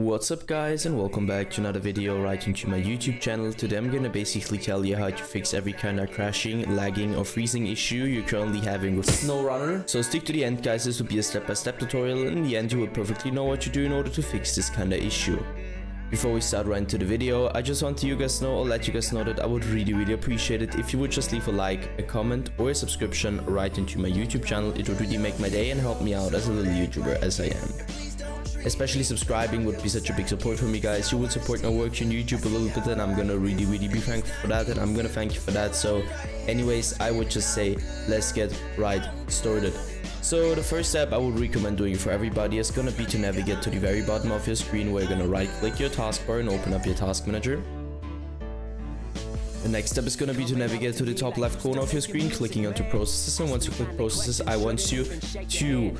What's up guys and welcome back to another video right into my YouTube channel. Today I'm gonna basically tell you how to fix every kind of crashing, lagging or freezing issue you're currently having with SnowRunner. So stick to the end guys, this will be a step-by-step -step tutorial and in the end you will perfectly know what to do in order to fix this kind of issue. Before we start right into the video, I just want to you guys know or let you guys know that I would really really appreciate it if you would just leave a like, a comment or a subscription right into my YouTube channel. It would really make my day and help me out as a little YouTuber as I am. Especially subscribing would be such a big support for me guys. You would support my work on YouTube a little bit and I'm gonna really really be thankful for that and I'm gonna thank you for that. So anyways, I would just say let's get right started. So the first step I would recommend doing for everybody is gonna be to navigate to the very bottom of your screen where you're gonna right click your taskbar and open up your task manager. The next step is going to be to navigate to the top left corner of your screen, clicking onto processes. And once you click processes, I want you to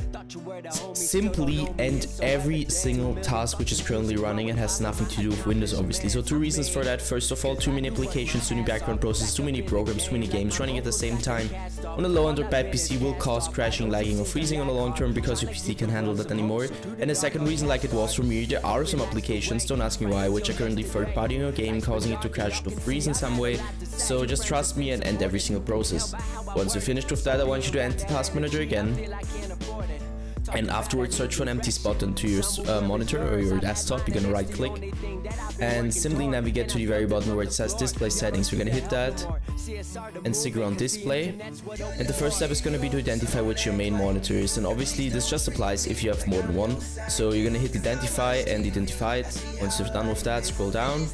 simply end every single task which is currently running and has nothing to do with Windows, obviously. So two reasons for that. First of all, too many applications, too many background processes, too many programs, too many games running at the same time on a low end or bad PC will cause crashing, lagging or freezing on the long term because your PC can't handle that anymore. And the second reason, like it was for me, there are some applications, don't ask me why, which are currently third party in your game, causing it to crash to freeze in some way way, so just trust me and end every single process. Once you're finished with that, I want you to enter Task Manager again, and afterwards search for an empty spot onto your uh, monitor or your desktop. You're gonna right click and simply navigate to the very bottom where it says display settings. We're gonna hit that and stick around display. And the first step is gonna be to identify which your main monitor is. And obviously this just applies if you have more than one. So you're gonna hit identify and identify it. Once you're done with that, scroll down,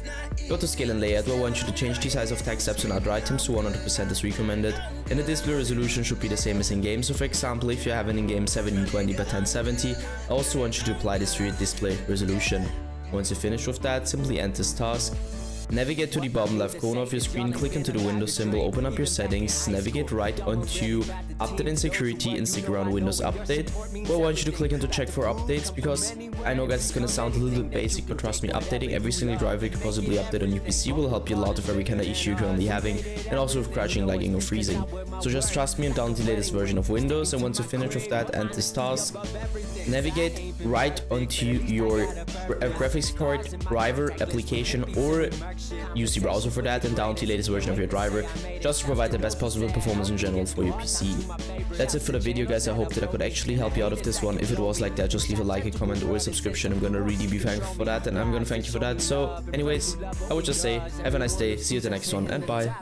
go to scale and layout. I want you to change the size of text apps and other items to 100% as recommended. And the display resolution should be the same as in game. So for example, if you have an in-game 1720 by 1070, I also want you to apply this to your display resolution. Once you're finished with that, simply end this task Navigate to the bottom left corner of your screen, click into the Windows symbol, open up your settings, navigate right onto Update and Security and stick around Windows Update. Well, I want you to click into check for updates because I know guys it's gonna sound a little bit basic, but trust me, updating every single driver you could possibly update on your PC will help you a lot of every kind of issue you're currently having and also with crashing, lagging or freezing. So just trust me and download the latest version of Windows and once you finish with that, and this task. Navigate right onto your uh, graphics card, driver, application or use the browser for that and download the latest version of your driver just to provide the best possible performance in general for your PC. That's it for the video guys, I hope that I could actually help you out of this one. If it was like that, just leave a like, a comment or a subscription. I'm gonna really be thankful for that and I'm gonna thank you for that. So anyways, I would just say have a nice day, see you at the next one and bye.